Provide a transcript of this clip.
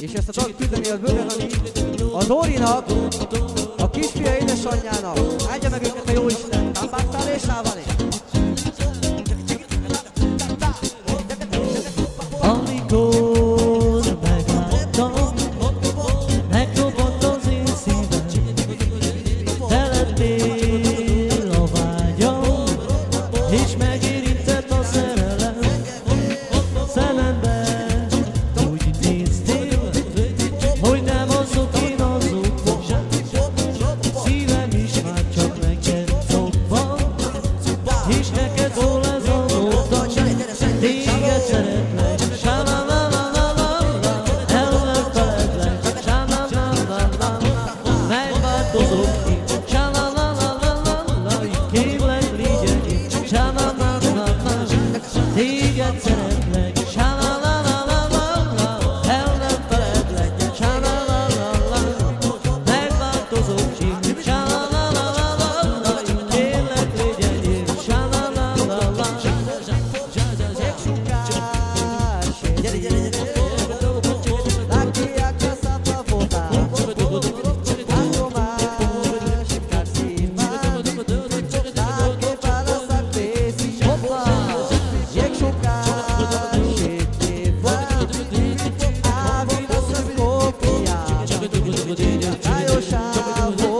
és ezt a dalt küldeni az bőven Dani, a Dórinak, a kisfia édesanyjának. Áldja meg őket a Jóisten, támbáktál és távani. Meglopott az én szívem, família. Ai, eu.